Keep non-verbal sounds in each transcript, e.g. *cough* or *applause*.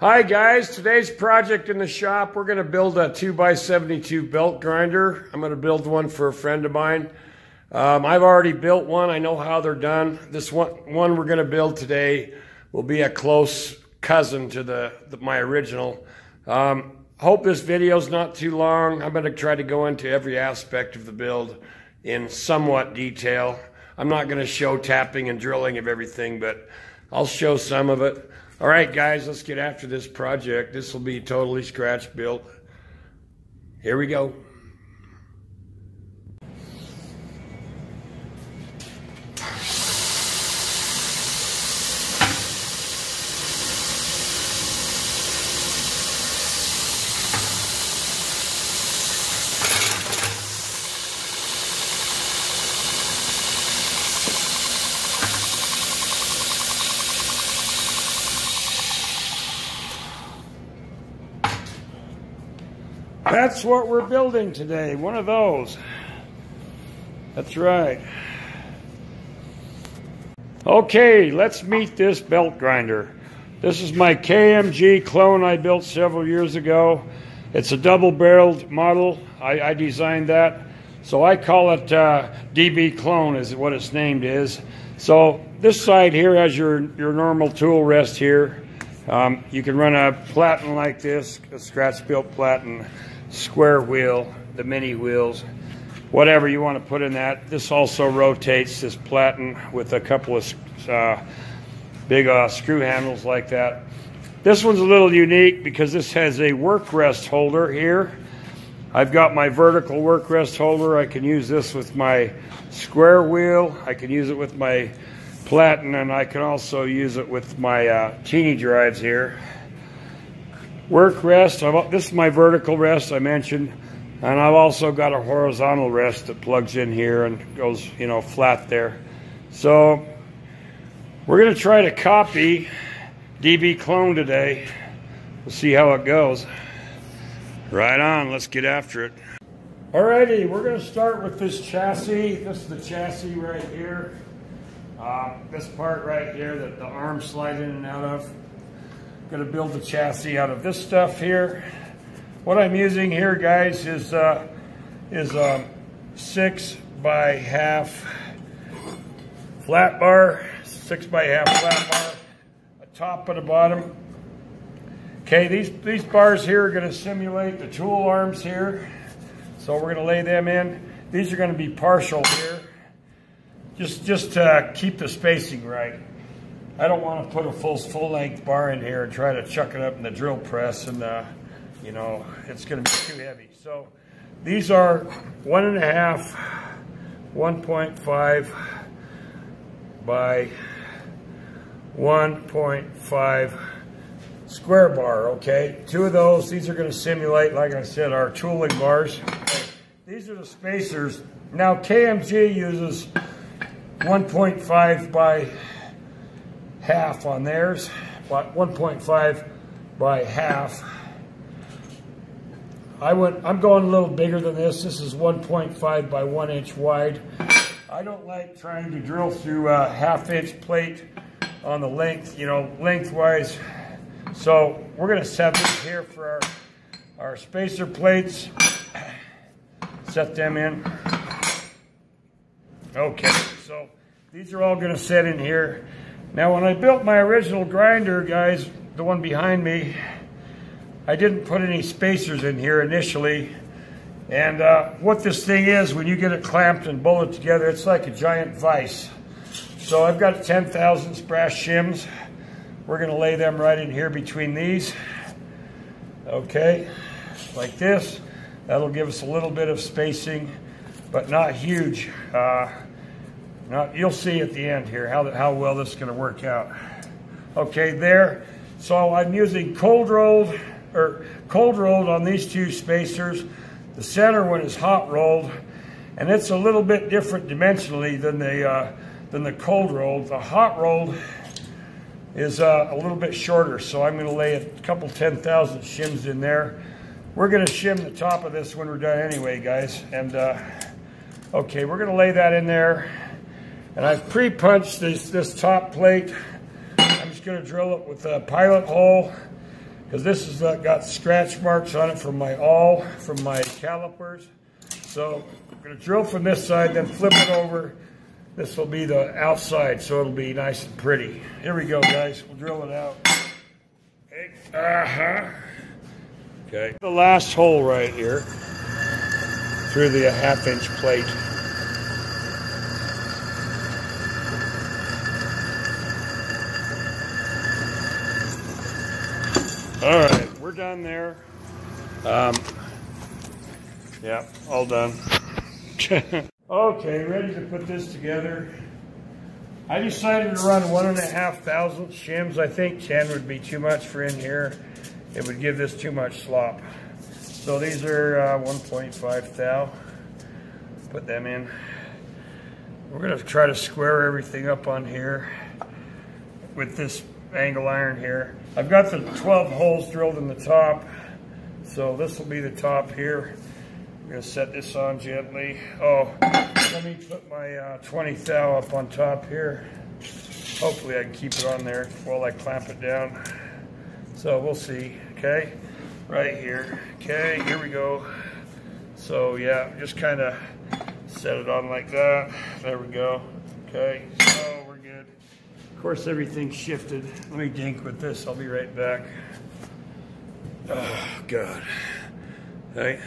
Hi guys, today's project in the shop, we're gonna build a 2x72 belt grinder. I'm gonna build one for a friend of mine. Um, I've already built one, I know how they're done. This one, one we're gonna build today will be a close cousin to the, the my original. Um, hope this video's not too long. I'm gonna try to go into every aspect of the build in somewhat detail. I'm not gonna show tapping and drilling of everything, but I'll show some of it. All right, guys, let's get after this project. This will be totally scratch built. Here we go. That's what we're building today, one of those. That's right. Okay, let's meet this belt grinder. This is my KMG clone I built several years ago. It's a double-barreled model. I, I, designed that. So I call it uh, DB clone is what its named is. So this side here has your, your normal tool rest here. Um, you can run a platen like this, a scratch built platen square wheel, the mini wheels, whatever you want to put in that. This also rotates this platen with a couple of uh, big uh, screw handles like that. This one's a little unique because this has a work rest holder here. I've got my vertical work rest holder. I can use this with my square wheel. I can use it with my platen and I can also use it with my uh, teeny drives here. Work rest, this is my vertical rest I mentioned, and I've also got a horizontal rest that plugs in here and goes, you know, flat there. So we're gonna try to copy DB clone today. We'll see how it goes. Right on, let's get after it. Alrighty, we're gonna start with this chassis. This is the chassis right here. Uh, this part right here that the arms slide in and out of. To build the chassis out of this stuff here. What I'm using here, guys, is uh, is um, six by half flat bar, six by half flat bar, a top and a bottom. Okay, these, these bars here are gonna simulate the tool arms here. So we're gonna lay them in. These are gonna be partial here, just, just to keep the spacing right. I don't want to put a full full length bar in here and try to chuck it up in the drill press and uh, you know it's going to be too heavy. So these are one and a half, 1.5 by 1.5 square bar, okay? Two of those, these are gonna simulate, like I said, our tooling bars. These are the spacers. Now KMG uses 1.5 by half on theirs, but 1.5 by half. I went, I'm going a little bigger than this. This is 1.5 by one inch wide. I don't like trying to drill through a half inch plate on the length, you know, lengthwise. So we're gonna set this here for our, our spacer plates. Set them in. Okay, so these are all gonna set in here. Now when I built my original grinder, guys, the one behind me, I didn't put any spacers in here initially. And uh, what this thing is, when you get it clamped and bolted together, it's like a giant vise. So I've got 10,000 brass shims. We're gonna lay them right in here between these. Okay, like this. That'll give us a little bit of spacing, but not huge. Uh, now, you'll see at the end here how, how well this is going to work out. Okay, there. So I'm using cold rolled or cold rolled on these two spacers. The center one is hot rolled, and it's a little bit different dimensionally than the uh, than the cold rolled. The hot rolled is uh, a little bit shorter, so I'm going to lay a couple 10,000 shims in there. We're going to shim the top of this when we're done anyway, guys. And uh, okay, we're going to lay that in there. And I've pre-punched this, this top plate. I'm just gonna drill it with a pilot hole. because this has got scratch marks on it from my awl, from my calipers. So I'm gonna drill from this side, then flip it over. This will be the outside, so it'll be nice and pretty. Here we go, guys. We'll drill it out. Uh-huh. Okay. The last hole right here through the half inch plate. All right, we're done there. Um, yeah, all done. *laughs* okay, ready to put this together. I decided to run one and a half thousand shims. I think 10 would be too much for in here. It would give this too much slop. So these are uh, 1.5 thou. Put them in. We're gonna try to square everything up on here with this angle iron here. I've got the 12 holes drilled in the top. So this will be the top here. I'm gonna set this on gently. Oh, let me put my uh, 20 thou up on top here. Hopefully I can keep it on there while I clamp it down. So we'll see, okay? Right here, okay, here we go. So yeah, just kind of set it on like that. There we go, okay? So. Of course, everything shifted. Let me dink with this. I'll be right back. Oh, God. Hey.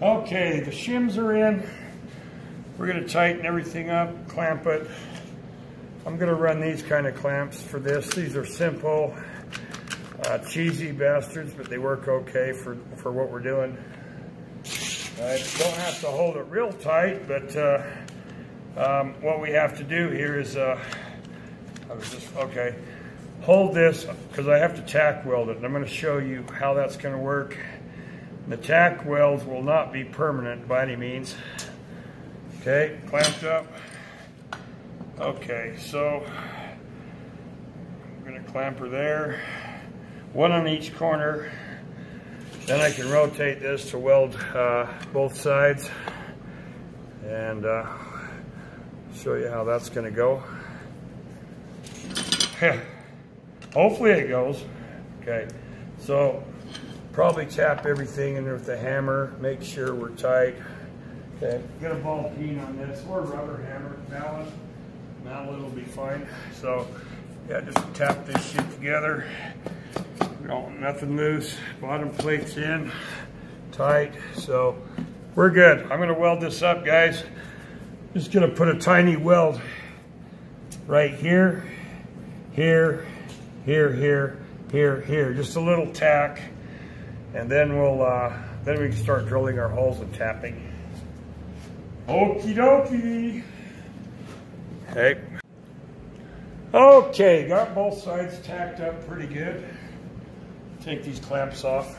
Okay, the shims are in. We're going to tighten everything up, clamp it. I'm going to run these kind of clamps for this. These are simple, uh, cheesy bastards, but they work okay for, for what we're doing. I don't have to hold it real tight, but uh, um, what we have to do here is, uh, I was just, okay, hold this because I have to tack weld it. And I'm going to show you how that's going to work. The tack welds will not be permanent by any means. Okay, clamped up. Okay, so I'm going to clamp her there. One on each corner. Then I can rotate this to weld uh, both sides. And uh, show you how that's to go. Hopefully it goes. Okay, so probably tap everything in there with the hammer, make sure we're tight. Okay, get a ball peen on this or rubber hammer, mallet. Mallet will be fine. So yeah, just tap this shit together. We don't want nothing loose. Bottom plate's in, tight. So we're good. I'm gonna weld this up, guys. Just gonna put a tiny weld right here, here, here, here, here, here. Just a little tack. And then we'll, uh, then we can start drilling our holes and tapping. Okie dokie. Hey. Okay, got both sides tacked up pretty good. Take these clamps off.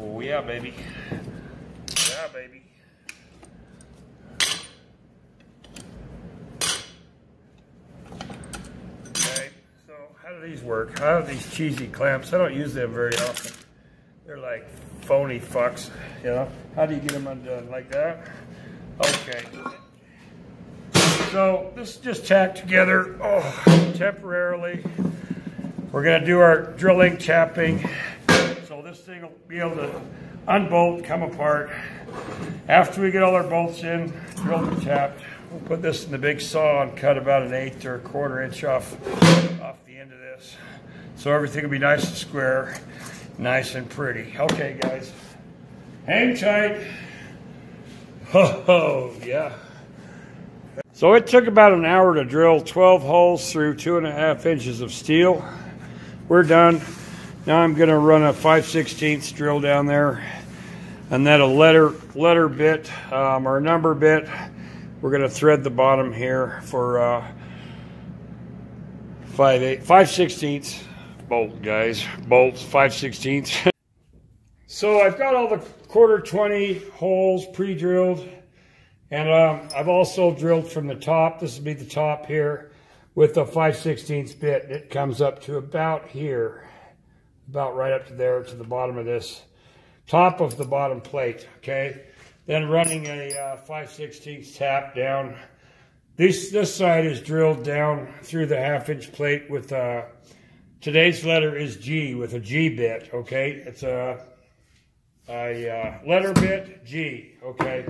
Oh yeah, baby. Baby. Okay, so how do these work? How do these cheesy clamps? I don't use them very often. They're like phony fucks, you know? How do you get them undone? Like that? Okay. So this is just tacked together oh, temporarily. We're gonna do our drilling, tapping. So this thing will be able to unbolt, come apart. After we get all our bolts in, drilled and tapped, we'll put this in the big saw and cut about an eighth or a quarter inch off, off the end of this. So everything will be nice and square, nice and pretty. Okay, guys, hang tight. Oh, yeah. So it took about an hour to drill 12 holes through two and a half inches of steel. We're done. Now I'm gonna run a 5 16 drill down there and then a letter letter bit um, or number bit. We're gonna thread the bottom here for uh, 5 8 5 16ths bolt guys bolts 5 16ths. *laughs* so I've got all the quarter 20 holes pre-drilled and um, I've also drilled from the top. This will be the top here with the 5 16ths bit. It comes up to about here about right up to there to the bottom of this, top of the bottom plate, okay? Then running a uh, 5 16 tap down This, this side is drilled down through the half inch plate with, uh, today's letter is G with a G bit, okay? It's a, a uh, letter bit, G, okay?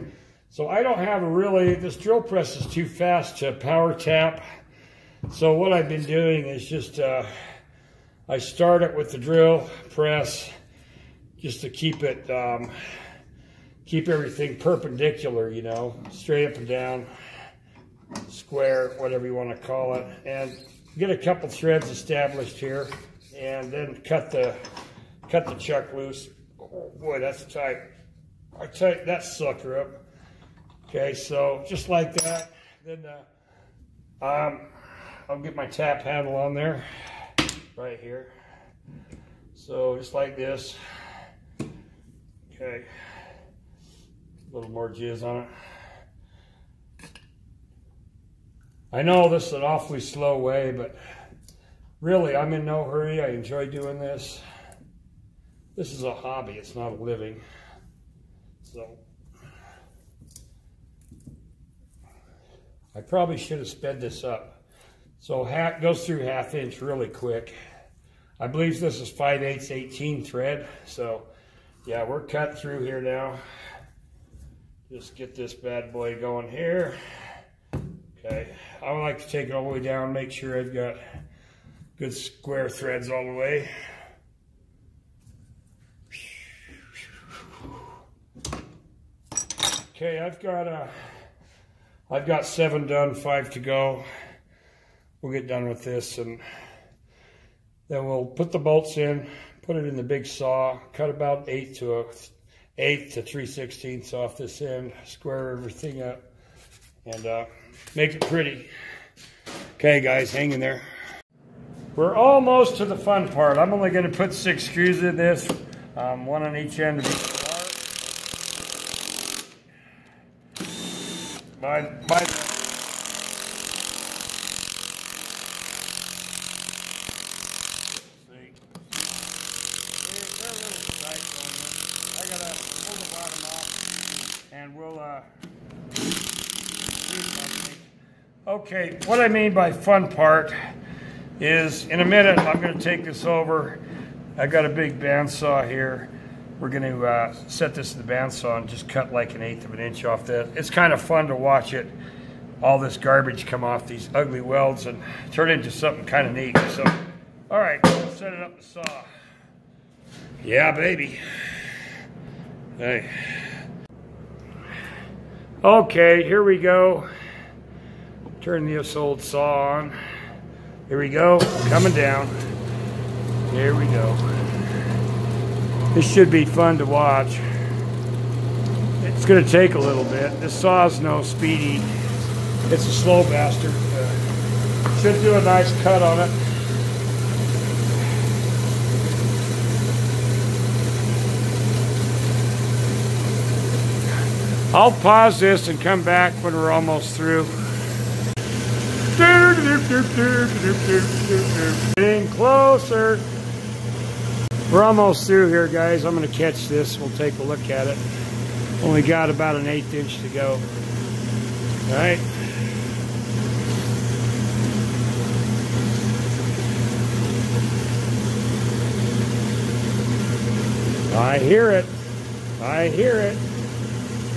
So I don't have a really, this drill press is too fast to power tap. So what I've been doing is just, uh, I start it with the drill press just to keep it, um, keep everything perpendicular, you know, straight up and down, square, whatever you want to call it. And get a couple threads established here and then cut the, cut the chuck loose. Oh boy, that's tight. I tighten that sucker up. Okay, so just like that. Then uh, um, I'll get my tap handle on there, right here. So just like this. Okay, a little more jizz on it. I know this is an awfully slow way, but really I'm in no hurry. I enjoy doing this. This is a hobby, it's not a living. So I probably should have sped this up. So half, goes through half inch really quick. I believe this is 5 8 18 thread. So yeah, we're cut through here now. Just get this bad boy going here. Okay, I would like to take it all the way down, make sure I've got good square threads all the way. Okay, I've got a I've got seven done, five to go. We'll get done with this and then we'll put the bolts in, put it in the big saw, cut about eight to a eighth to three sixteenths off this end, square everything up, and uh, make it pretty. Okay, guys, hang in there. We're almost to the fun part. I'm only going to put six screws in this, um, one on each end of each By, by the and we'll uh, okay what I mean by fun part is in a minute I'm going to take this over I got a big bandsaw here we're going to uh, set this in the bandsaw and just cut like an eighth of an inch off this. It's kind of fun to watch it, all this garbage come off these ugly welds and turn into something kind of neat. So, all right, set it up the saw. Yeah, baby. Hey. Okay, here we go. Turn this old saw on. Here we go, coming down. Here we go. This should be fun to watch. It's going to take a little bit. This saw's no speedy. It's a slow bastard. Uh, should do a nice cut on it. I'll pause this and come back when we're almost through. Getting closer. We're almost through here, guys. I'm going to catch this. We'll take a look at it. Only got about an eighth inch to go. All right. I hear it. I hear it.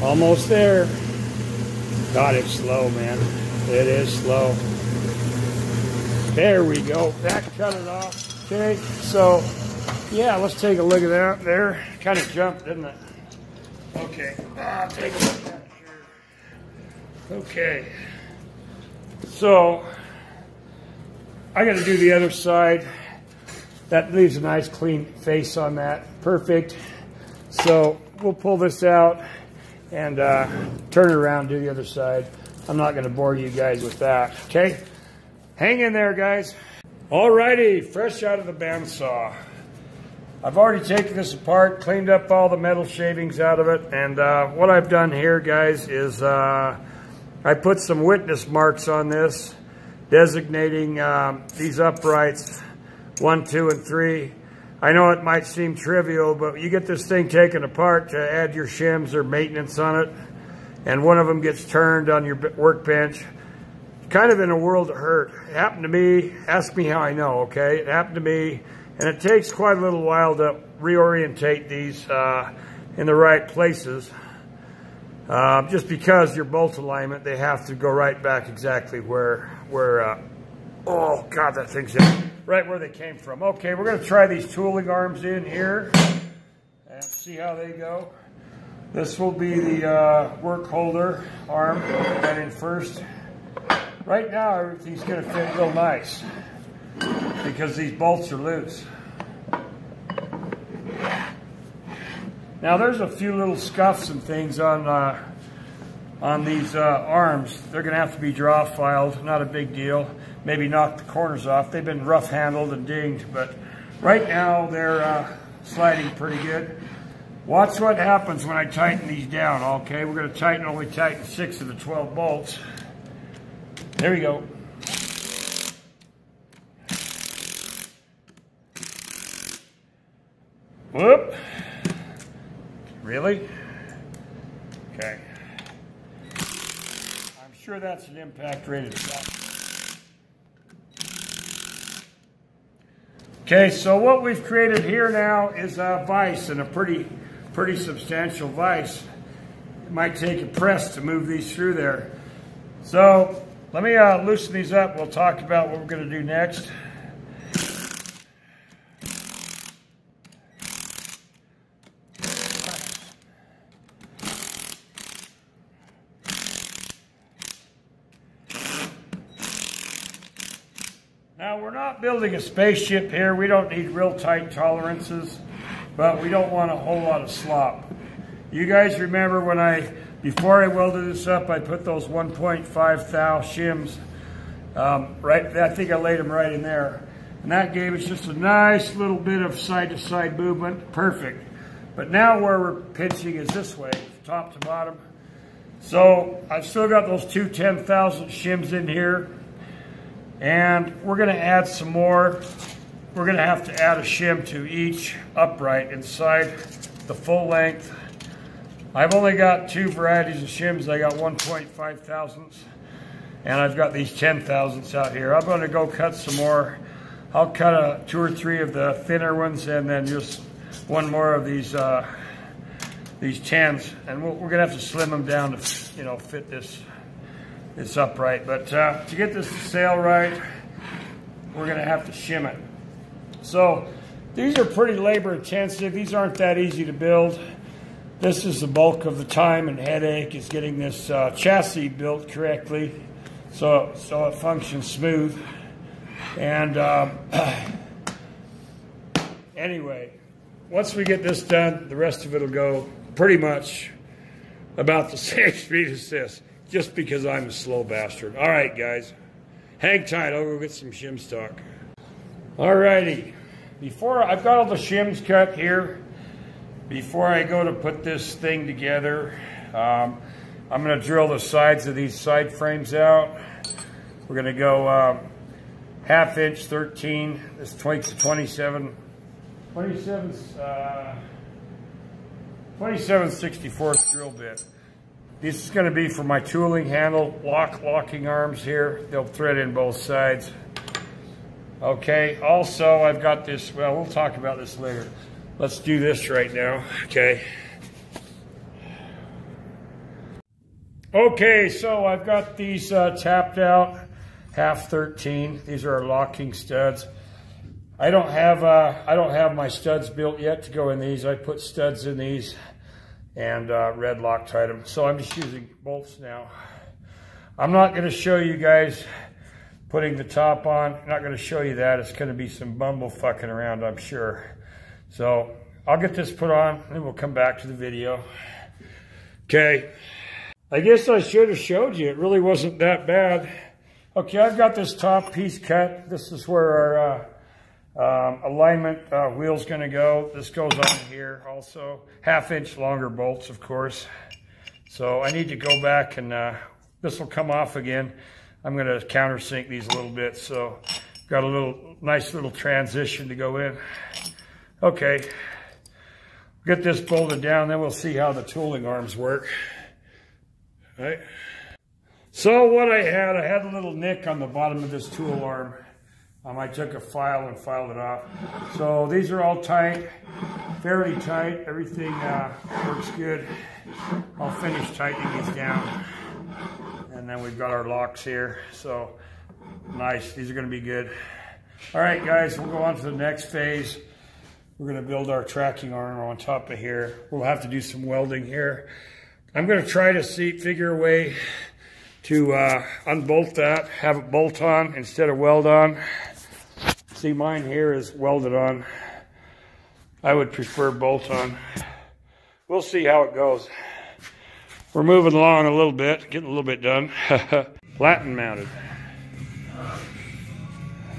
Almost there. God, it's slow, man. It is slow. There we go. That cut it off. Okay, so yeah, let's take a look at that there. Kind of jumped, didn't it? Okay, ah, take a look at here. Okay, so I got to do the other side. That leaves a nice clean face on that. Perfect. So we'll pull this out and uh, turn it around, do the other side. I'm not going to bore you guys with that, okay? Hang in there, guys. Alrighty, fresh out of the bandsaw. I've already taken this apart, cleaned up all the metal shavings out of it, and uh, what I've done here, guys, is uh, I put some witness marks on this, designating um, these uprights, one, two, and three. I know it might seem trivial, but you get this thing taken apart to add your shims or maintenance on it, and one of them gets turned on your workbench, kind of in a world of hurt. It happened to me, ask me how I know, okay? It happened to me, and it takes quite a little while to reorientate these uh, in the right places. Uh, just because your bolt alignment, they have to go right back exactly where, where uh, oh God, that thing's in, right where they came from. Okay, we're gonna try these tooling arms in here and see how they go. This will be the uh, work holder arm, that in first. Right now, everything's gonna fit real nice because these bolts are loose. Now there's a few little scuffs and things on uh, on these uh, arms. They're gonna have to be draw filed, not a big deal. Maybe knock the corners off. They've been rough handled and dinged, but right now they're uh, sliding pretty good. Watch what happens when I tighten these down, okay? We're gonna tighten, only tighten six of the 12 bolts. There we go. Whoop. Really? Okay. I'm sure that's an impact rated shot. Okay, so what we've created here now is a vise and a pretty, pretty substantial vise. It might take a press to move these through there. So let me uh, loosen these up. We'll talk about what we're going to do next. Now we're not building a spaceship here. We don't need real tight tolerances, but we don't want a whole lot of slop. You guys remember when I before I welded this up, I put those 1.5 thou shims um, right, I think I laid them right in there. And that gave us just a nice little bit of side-to-side -side movement, perfect. But now where we're pinching is this way, top to bottom. So I've still got those two 10,000 shims in here. And we're gonna add some more. We're gonna have to add a shim to each upright inside the full length I've only got two varieties of shims. I got 1.5 thousandths and I've got these 10 thousandths out here. I'm going to go cut some more. I'll cut a, two or three of the thinner ones and then just one more of these uh, these 10s. And we we are going to have to slim them down to, you know, fit this, this upright. But uh, to get this to sail right, we're going to have to shim it. So these are pretty labor intensive. These aren't that easy to build. This is the bulk of the time and headache is getting this uh, chassis built correctly so, so it functions smooth. And um, *clears throat* anyway, once we get this done, the rest of it will go pretty much about the *laughs* same speed as this, just because I'm a slow bastard. All right, guys, hang tight. I'll go get some shim stock. All righty. Before, I've got all the shims cut here. Before I go to put this thing together, um, I'm going to drill the sides of these side frames out. We're going to go um, half inch 13. This 20 to 27. 27, uh, 27 64th drill bit. This is going to be for my tooling handle, lock locking arms here. They'll thread in both sides. Okay, also I've got this, well, we'll talk about this later. Let's do this right now, okay? Okay, so I've got these uh, tapped out, half 13. These are our locking studs. I don't have uh, I don't have my studs built yet to go in these. I put studs in these and uh, red Loctite them. So I'm just using bolts now. I'm not going to show you guys putting the top on. I'm not going to show you that. It's going to be some bumble fucking around, I'm sure. So I'll get this put on and we'll come back to the video. Okay. I guess I should have showed you. It really wasn't that bad. Okay, I've got this top piece cut. This is where our uh, um, alignment uh, wheel's going to go. This goes on here also. Half inch longer bolts, of course. So I need to go back and uh, this will come off again. I'm going to countersink these a little bit. So got a little nice little transition to go in. Okay, get this bolted down, then we'll see how the tooling arms work. All right. So what I had, I had a little nick on the bottom of this tool arm. Um, I took a file and filed it off. So these are all tight, fairly tight. Everything uh, works good. I'll finish tightening these down. And then we've got our locks here. So nice, these are gonna be good. All right, guys, we'll go on to the next phase. We're gonna build our tracking arm on top of here. We'll have to do some welding here. I'm gonna try to see, figure a way to uh, unbolt that, have it bolt on instead of weld on. See, mine here is welded on. I would prefer bolt on. We'll see how it goes. We're moving along a little bit, getting a little bit done. *laughs* Platen mounted.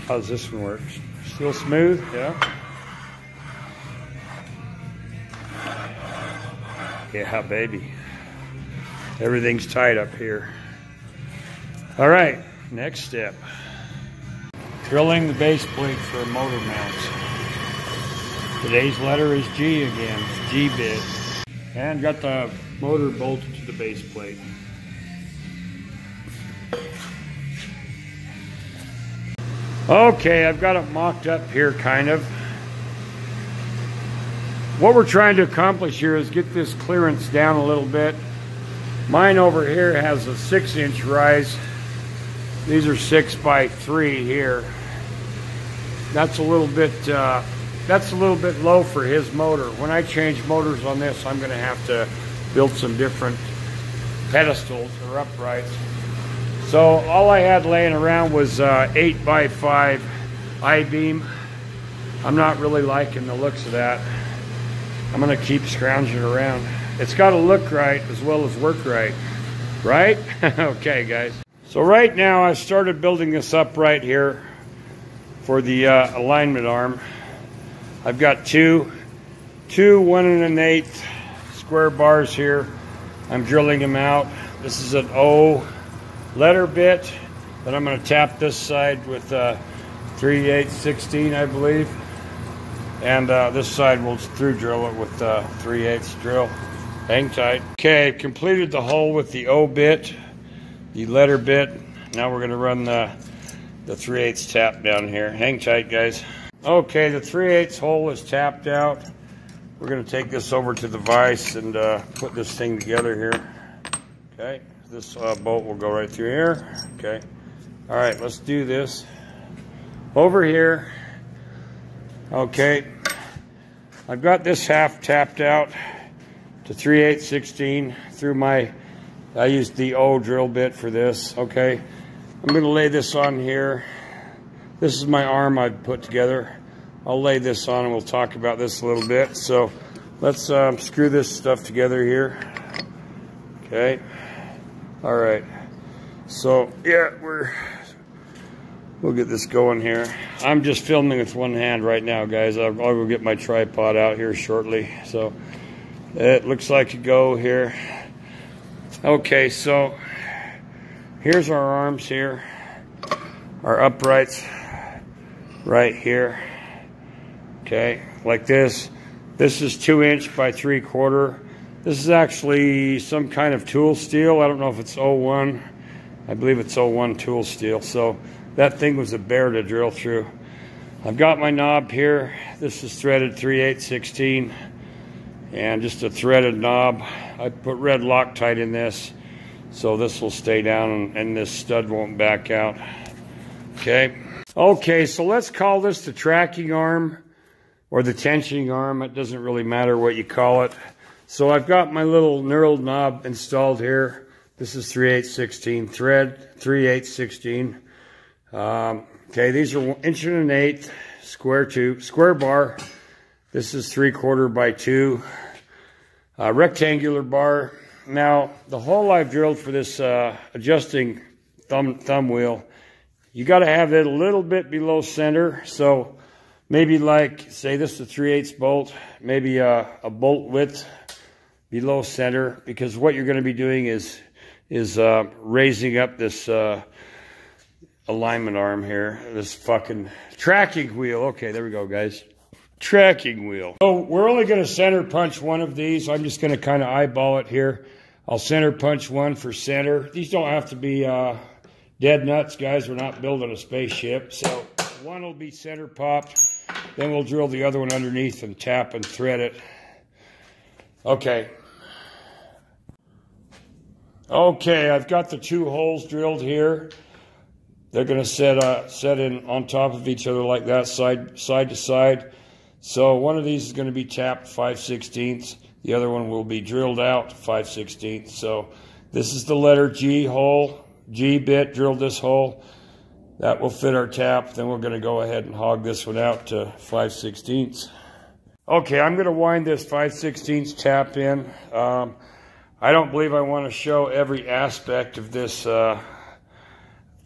How's this one work? Still smooth? Yeah. Yeah, baby. Everything's tight up here. All right, next step. Drilling the base plate for motor mounts. Today's letter is G again, G bit. And got the motor bolted to the base plate. Okay, I've got it mocked up here kind of. What we're trying to accomplish here is get this clearance down a little bit. Mine over here has a six inch rise these are six by three here. That's a little bit, uh, that's a little bit low for his motor. When I change motors on this, I'm gonna have to build some different pedestals or uprights. So all I had laying around was uh, eight by five I-beam. I'm not really liking the looks of that. I'm gonna keep scrounging around. It's gotta look right as well as work right, right? *laughs* okay, guys. So right now I started building this up right here for the uh, alignment arm. I've got two, two one and an eighth square bars here. I'm drilling them out. This is an O letter bit that I'm to tap this side with uh, 3 8 16 I believe. And uh, this side will through drill it with uh, 3 8 drill. Hang tight. Okay, completed the hole with the O bit the letter bit. Now we're gonna run the, the 3 8 tap down here. Hang tight, guys. Okay, the 3 8 hole is tapped out. We're gonna take this over to the vise and uh, put this thing together here. Okay, this uh, bolt will go right through here. Okay, all right, let's do this. Over here, okay, I've got this half tapped out to 3 8 16 through my I used the O drill bit for this, okay? I'm gonna lay this on here. This is my arm I've put together. I'll lay this on and we'll talk about this a little bit. So let's um, screw this stuff together here. Okay, all right. So yeah, we're, we'll get this going here. I'm just filming with one hand right now, guys. I'll, go get my tripod out here shortly. So it looks like a go here. Okay, so here's our arms here, our uprights right here. Okay, like this. This is two inch by three quarter. This is actually some kind of tool steel. I don't know if it's O1. I believe it's O1 tool steel. So that thing was a bear to drill through. I've got my knob here. This is threaded 3 8 16 and just a threaded knob. I put red Loctite in this so this will stay down and this stud won't back out. Okay. Okay, so let's call this the tracking arm or the tensioning arm. It doesn't really matter what you call it. So I've got my little knurled knob installed here. This is 3 8 16 thread, 3 8 16. Um, okay, these are inch and an eighth square tube, square bar. This is three quarter by two. Uh, rectangular bar. Now, the hole I've drilled for this uh, adjusting thumb, thumb wheel, you got to have it a little bit below center. So maybe like, say this is a 3 8 bolt, maybe a, a, bolt width below center because what you're going to be doing is, is uh, raising up this uh, alignment arm here, this fucking tracking wheel. Okay, there we go, guys tracking wheel. So we're only going to center punch one of these. I'm just going to kind of eyeball it here. I'll center punch one for center. These don't have to be uh, dead nuts, guys. We're not building a spaceship. So one will be center popped. Then we'll drill the other one underneath and tap and thread it. Okay. Okay, I've got the two holes drilled here. They're going to set uh, set in on top of each other like that, side side to side. So one of these is going to be tapped 5 16ths. The other one will be drilled out 5 16ths. So this is the letter G hole, G bit, drilled this hole. That will fit our tap. Then we're going to go ahead and hog this one out to 5 16ths. Okay, I'm going to wind this 5 16ths tap in. Um, I don't believe I want to show every aspect of this uh,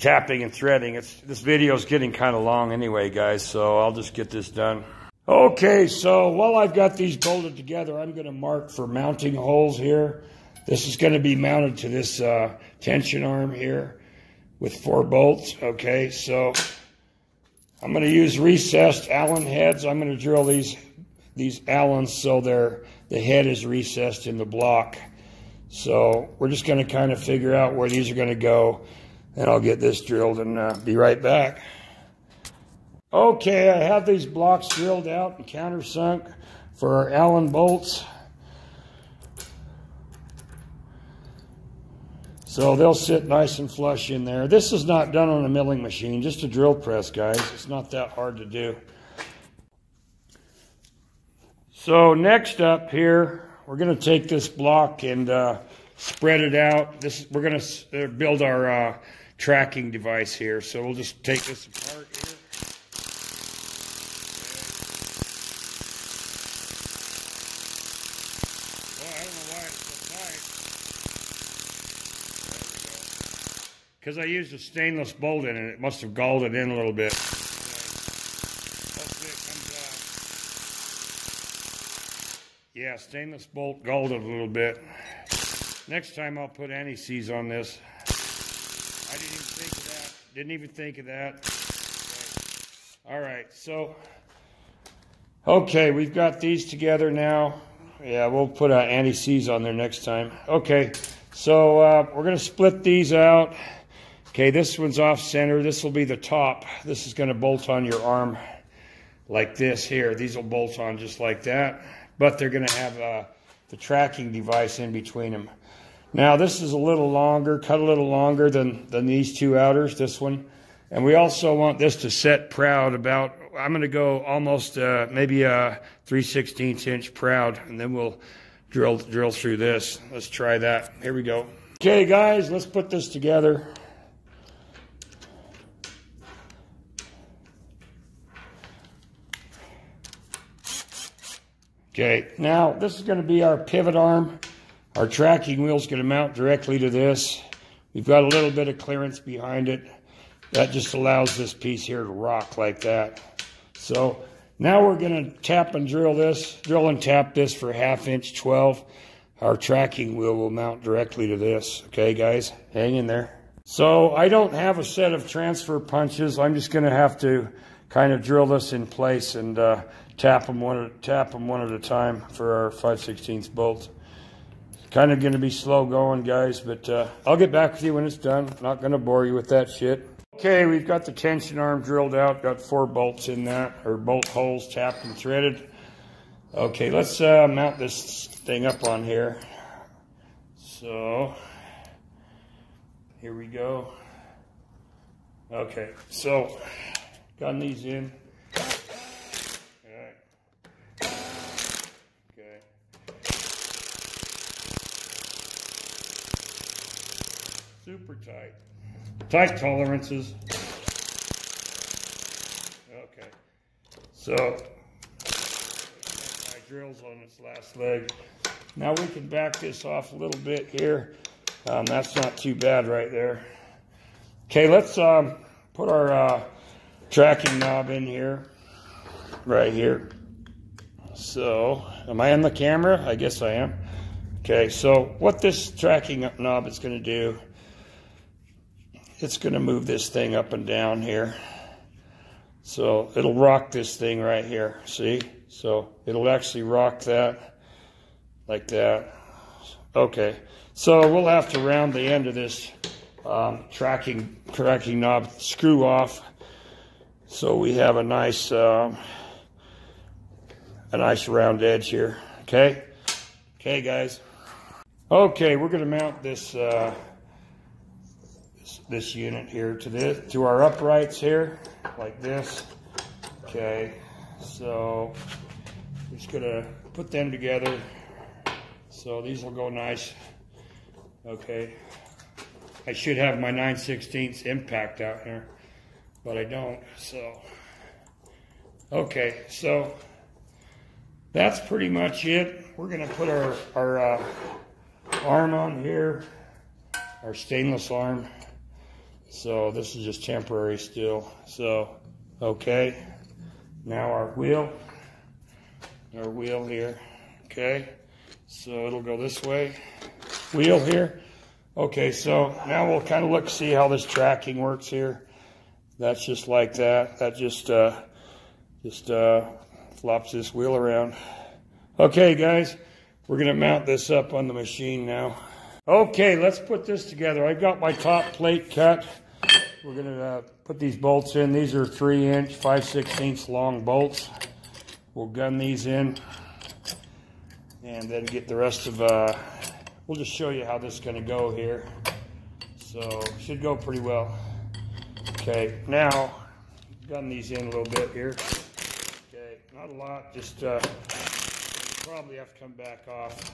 tapping and threading. It's, this video is getting kind of long anyway, guys, so I'll just get this done. Okay, so while I've got these bolted together, I'm going to mark for mounting holes here. This is going to be mounted to this uh, tension arm here with four bolts. Okay, so I'm going to use recessed Allen heads. I'm going to drill these these Allens so they're the head is recessed in the block. So we're just going to kind of figure out where these are going to go, and I'll get this drilled and uh, be right back. Okay, I have these blocks drilled out and countersunk for our Allen bolts. So they'll sit nice and flush in there. This is not done on a milling machine, just a drill press, guys. It's not that hard to do. So next up here, we're going to take this block and uh, spread it out. This We're going to uh, build our uh, tracking device here. So we'll just take this apart here. Because I used a stainless bolt in it, it must have galled it in a little bit. Yeah, stainless bolt galled it a little bit. Next time I'll put anti-seize on this. I didn't even think of that. Didn't even think of that. All right, so, okay, we've got these together now. Yeah, we'll put an anti-seize on there next time. Okay, so uh, we're going to split these out. Okay, this one's off center. This will be the top. This is going to bolt on your arm like this here. These will bolt on just like that, but they're going to have uh, the tracking device in between them. Now, this is a little longer, cut a little longer than, than these two outers, this one. And we also want this to set proud about, I'm going to go almost uh, maybe a 3 16 inch proud, and then we'll drill, drill through this. Let's try that. Here we go. Okay, guys, let's put this together. Okay, now this is going to be our pivot arm. Our tracking wheel is going to mount directly to this. We've got a little bit of clearance behind it. That just allows this piece here to rock like that. So now we're going to tap and drill this, drill and tap this for half inch 12. Our tracking wheel will mount directly to this. Okay, guys, hang in there. So I don't have a set of transfer punches. I'm just going to have to kind of drill this in place and uh, tap them one at, tap them one at a time for our 5 16 bolts. Kind of going to be slow going, guys, but uh, I'll get back with you when it's done. Not going to bore you with that shit. Okay, we've got the tension arm drilled out. Got four bolts in that, or bolt holes tapped and threaded. Okay, let's uh, mount this thing up on here. So, here we go. Okay, so, got these in. super tight. Tight tolerances. Okay. So, my drills on this last leg. Now we can back this off a little bit here. Um, that's not too bad right there. Okay, let's um, put our uh, tracking knob in here, right here. So, am I on the camera? I guess I am. Okay, so what this tracking knob is going to do it's going to move this thing up and down here. So it'll rock this thing right here, see? So it'll actually rock that like that. Okay, So we'll have to round the end of this um, tracking, tracking knob screw off. So we have a nice, um, a nice round edge here, okay? Okay, guys. Okay, we're gonna mount this, uh, this, unit here to this, to our uprights here, like this. Okay, so we're just gonna put them together. So these will go nice. Okay. I should have my 9 16 impact out here, but I don't, so. Okay, so that's pretty much it. We're gonna put our, our uh, arm on here, our stainless arm. So this is just temporary still. So, okay. Now our wheel, our wheel here, okay. So it'll go this way, wheel here. Okay, so now we'll kind of look, see how this tracking works here. That's just like that. That just, uh, just uh, flops this wheel around. Okay, guys, we're to mount this up on the machine now. Okay, let's put this together. I've got my top plate cut. We're going to uh, put these bolts in. These are 3 inch, 5 16 long bolts. We'll gun these in and then get the rest of, uh, we'll just show you how this is going to go here. So, should go pretty well. Okay, now, gun these in a little bit here. Okay, not a lot, just uh, probably have to come back off.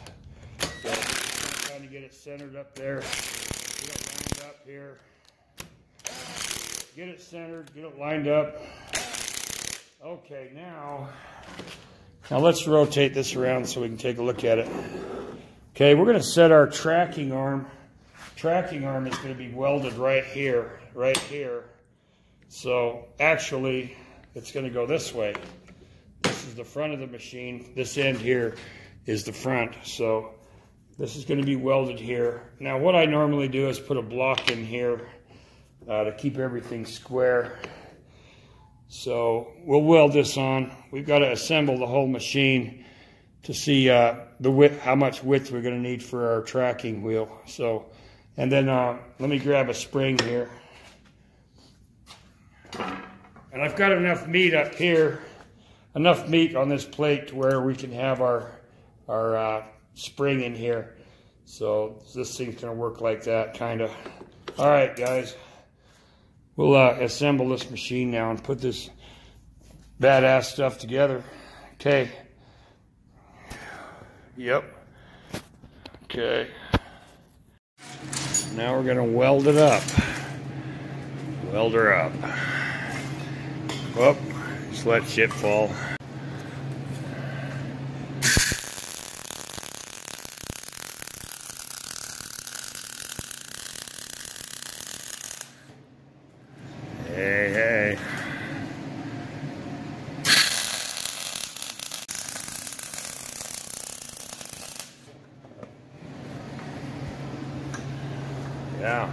So, trying to get it centered up there. Get it lined up here. Get it centered, get it lined up. Okay, now, now let's rotate this around so we can take a look at it. Okay, we're going to set our tracking arm. Tracking arm is to be welded right here, right here. So actually, it's going to go this way. This is the front of the machine. This end here is the front. So this is going to be welded here. Now what I normally do is put a block in here uh, to keep everything square. So we'll weld this on. We've got to assemble the whole machine to see uh, the width, how much width we're going to need for our tracking wheel. So, and then uh, let me grab a spring here. And I've got enough meat up here, enough meat on this plate to where we can have our, our uh, spring in here. So this thing's going to work like that, kind of. All right, guys. We'll uh, assemble this machine now and put this badass stuff together. Okay. Yep. Okay. Now we're going to weld it up. Weld her up. Whoop. Just let shit fall. Hey, hey. Yeah,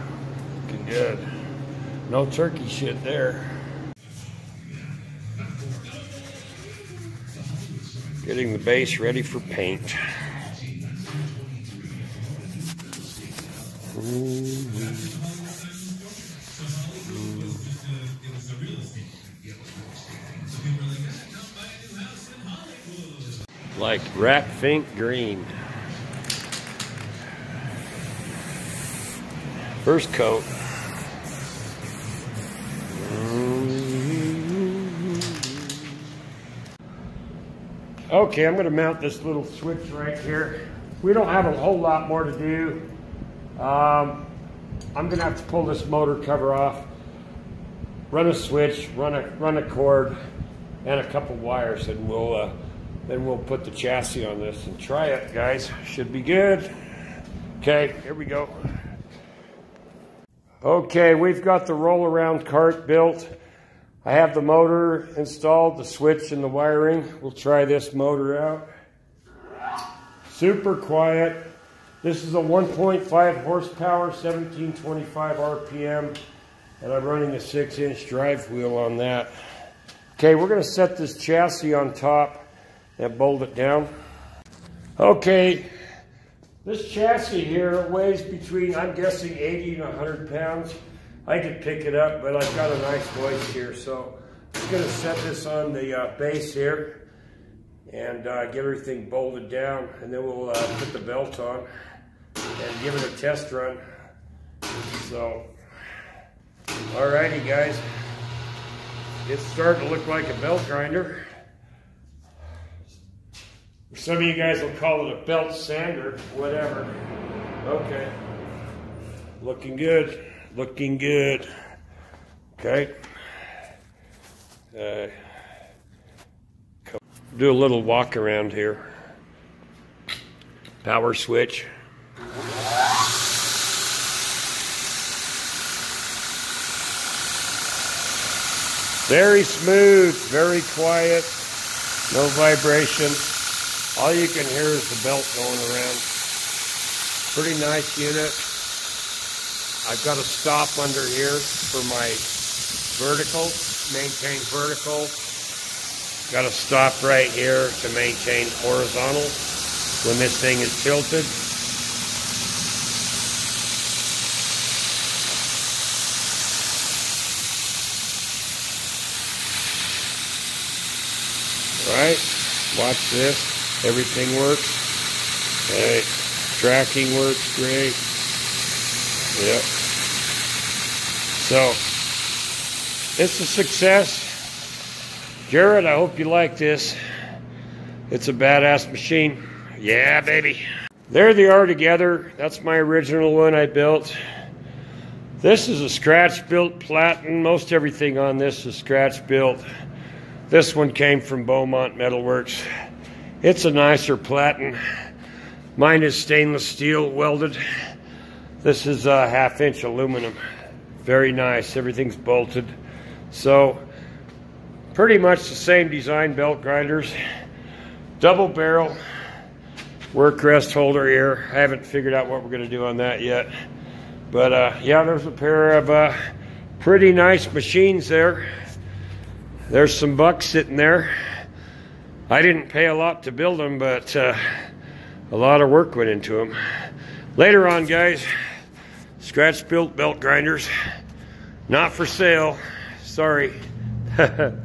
looking good. No turkey shit there. Getting the base ready for paint. Like rat fink green. First coat. Okay, I'm to mount this little switch right here. We don't have a whole lot more to do. Um, I'm to have to pull this motor cover off, run a switch, run a run a cord, and a couple wires, and we'll uh, then we'll put the chassis on this and try it, guys. Should be good. Okay, here we go. Okay, we've got the roll around cart built. I have the motor installed, the switch and the wiring. We'll try this motor out. Super quiet. This is a 1.5 horsepower, 1725 RPM, and I'm running a six inch drive wheel on that. Okay, we're gonna set this chassis on top and bolt it down. Okay, This chassis here weighs between, I'm guessing 80 and 100 pounds. I could pick it up, but I've got a nice voice here, so I'm gonna set this on the uh, base here and uh, get everything bolted down, and then we'll uh, put the belt on and give it a test run. So, alrighty guys, it's starting to look like a belt grinder. Some of you guys will call it a belt sander, whatever. Okay. Looking good. Looking good. Okay. Uh, do a little walk around here. Power switch. Very smooth, very quiet, no vibration. All you can hear is the belt going around. Pretty nice unit. I've got a stop under here for my vertical, maintain vertical. Got a stop right here to maintain horizontal when this thing is tilted. Right, watch this. Everything works. Okay. Tracking works great. Yep. So, it's a success. Jared, I hope you like this. It's a badass machine. Yeah, baby. There they are together. That's my original one I built. This is a scratch built platen. Most everything on this is scratch built. This one came from Beaumont Metalworks. It's a nicer platen. Mine is stainless steel welded. This is a half inch aluminum. Very nice, everything's bolted. So, pretty much the same design belt grinders. Double barrel, work rest holder here. I haven't figured out what we're gonna do on that yet. But uh, yeah, there's a pair of uh, pretty nice machines there. There's some bucks sitting there. I didn't pay a lot to build them, but uh, a lot of work went into them. Later on, guys, scratch built belt grinders. Not for sale. Sorry. *laughs*